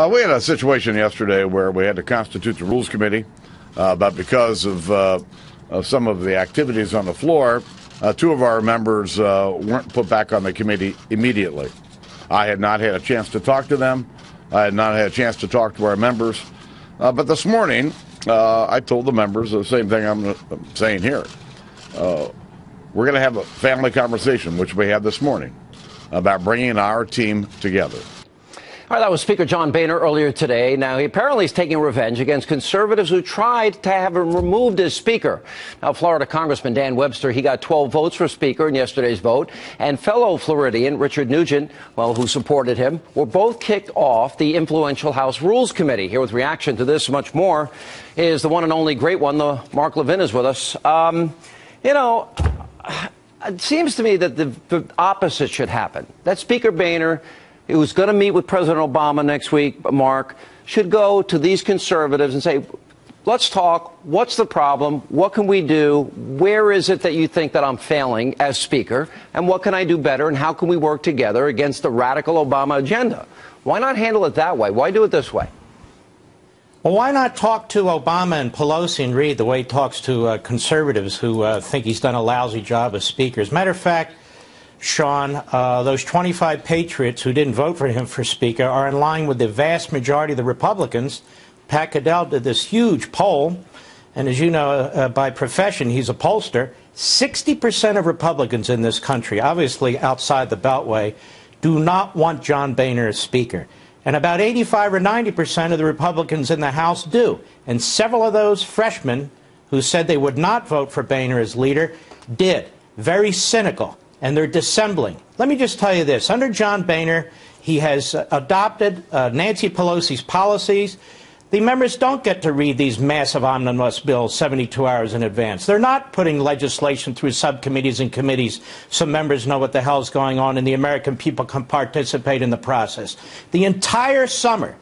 Uh, we had a situation yesterday where we had to constitute the Rules Committee, uh, but because of, uh, of, some of the activities on the floor, uh, two of our members uh, weren't put back on the committee immediately. I had not had a chance to talk to them. I had not had a chance to talk to our members. Uh, but this morning, I told the members the same thing I'm saying here. we're going to have a family conversation, which we had this morning, about bringing our team together. All right, that was Speaker John Boehner earlier today. Now, he apparently is taking revenge against conservatives who tried to have him removed as Speaker. Now, Florida Congressman Dan Webster, he got 12 votes for Speaker in yesterday's vote, and fellow Floridian Richard Nugent, well, who supported him, were both kicked off the influential House Rules Committee. Here with reaction to this much more is the one and only great one, the Mark Levin is with us. Um, you know, it seems to me that the, the opposite should happen. That Speaker Boehner who's going to meet with President Obama next week, Mark, should go to these conservatives and say, let's talk. What's the problem? What can we do? Where is it that you think that I'm failing as Speaker? And what can I do better? And how can we work together against the radical Obama agenda? Why not handle it that way? Why do it this way? Well, why not talk to Obama and Pelosi and Reid the way he talks to uh, conservatives who uh, think he's done a lousy job as Speaker? As a matter of fact, Sean, uh, those 25 patriots who didn't vote for him for Speaker are in line with the vast majority of the Republicans. Pat Caddell did this huge poll, and as you know, uh, by profession, he's a pollster. 60% of Republicans in this country, obviously outside the Beltway, do not want John Boehner as Speaker. And about 85 or 90% of the Republicans in the House do. And several of those freshmen who said they would not vote for Boehner as leader did. Very cynical and they're dissembling. Let me just tell you this. Under John Boehner, he has adopted uh, Nancy Pelosi's policies. The members don't get to read these massive omnibus bills 72 hours in advance. They're not putting legislation through subcommittees and committees so members know what the hell's going on and the American people can participate in the process. The entire summer,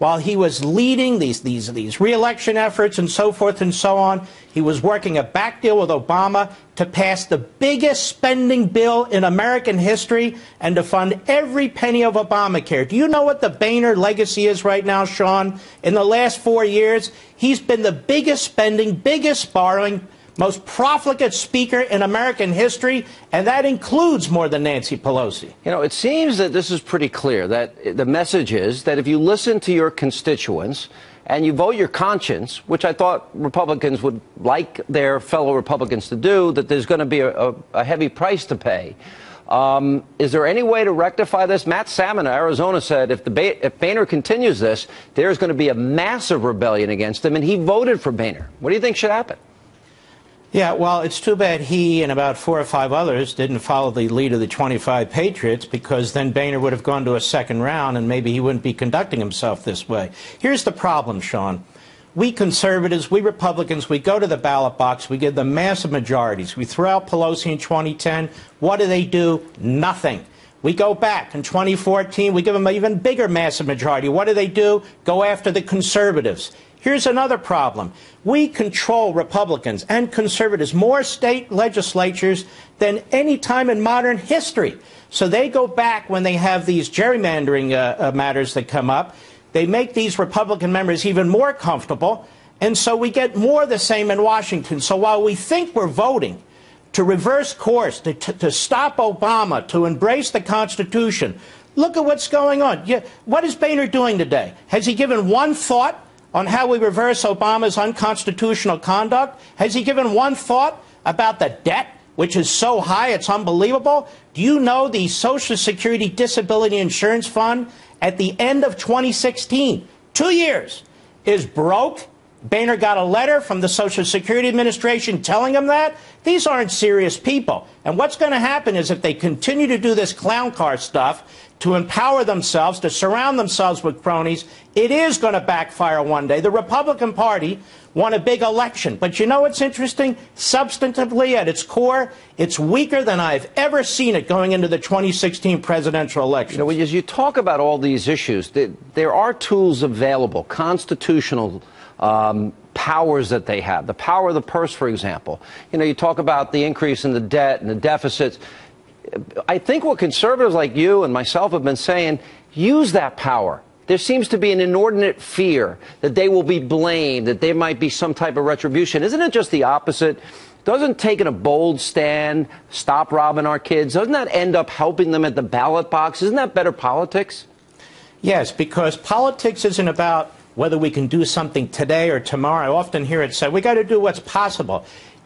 while he was leading these, these, these reelection efforts and so forth and so on, he was working a back deal with Obama to pass the biggest spending bill in American history and to fund every penny of Obamacare. Do you know what the Boehner legacy is right now, Sean? In the last four years, he's been the biggest spending, biggest borrowing, most profligate speaker in American history, and that includes more than Nancy Pelosi. You know, it seems that this is pretty clear that the message is that if you listen to your constituents and you vote your conscience, which I thought Republicans would like their fellow Republicans to do, that there's going to be a, a, heavy price to pay. Um, is there any way to rectify this? Matt Salmon of Arizona said if, the if Boehner continues this, there's going to be a massive rebellion against him, and he voted for Boehner. What do you think should happen? Yeah, well, it's too bad he and about four or five others didn't follow the lead of the 25 Patriots because then Boehner would have gone to a second round and maybe he wouldn't be conducting himself this way. Here's the problem, Sean. We conservatives, we Republicans, we go to the ballot box, we give them massive majorities. We throw out Pelosi in 2010. What do they do? Nothing. We go back in 2014, we give them an even bigger massive majority. What do they do? Go after the conservatives. Here's another problem. We control Republicans and conservatives more state legislatures than any time in modern history. So they go back when they have these gerrymandering uh, uh, matters that come up. They make these Republican members even more comfortable. And so we get more the same in Washington. So while we think we're voting to reverse course, to, to, to stop Obama, to embrace the Constitution, look at what's going on. Yeah, what is Boehner doing today? Has he given one thought on how we reverse Obama's unconstitutional conduct? Has he given one thought about the debt, which is so high it's unbelievable? Do you know the Social Security Disability Insurance Fund at the end of 2016, two years, is broke? Boehner got a letter from the Social Security Administration telling him that. These aren't serious people. And what's going to happen is if they continue to do this clown car stuff, to empower themselves, to surround themselves with cronies, it is going to backfire one day. The Republican Party won a big election. But you know what's interesting? Substantively, at its core, it's weaker than I've ever seen it going into the 2016 presidential election. You know, as you talk about all these issues, there are tools available, constitutional um, powers that they have. The power of the purse, for example. You know, you talk about the increase in the debt and the deficits. I think what conservatives like you and myself have been saying, use that power. there seems to be an inordinate fear that they will be blamed, that there might be some type of retribution. Isn't it just the opposite? Doesn't taking a bold stand stop robbing our kids? Doesn't that end up helping them at the ballot box? Isn't that better politics? Yes, because politics isn't about whether we can do something today or tomorrow. I often hear it said, we got to do what's possible.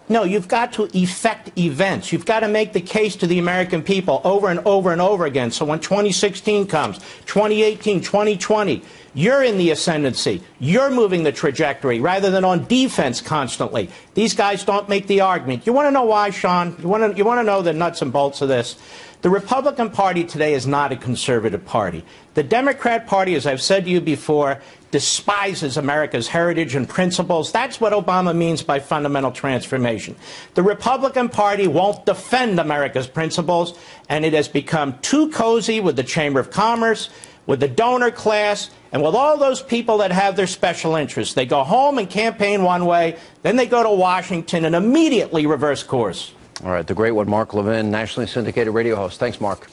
No, you've got to effect events. You've got to make the case to the American people over and over and over again. So when 2016 comes, 2018, 2020, you're in the ascendancy. You're moving the trajectory rather than on defense constantly. These guys don't make the argument. You want to know why, Sean? You want to, you want to know the nuts and bolts of this? The Republican Party today is not a conservative party. The Democrat Party, as I've said to you before, despises America's heritage and principles. That's what Obama means by fundamental transformation. The Republican Party won't defend America's principles, and it has become too cozy with the Chamber of Commerce, with the donor class, and with all those people that have their special interests. They go home and campaign one way, then they go to Washington and immediately reverse course. All right, the great one, Mark Levin, nationally syndicated radio host. Thanks, Mark.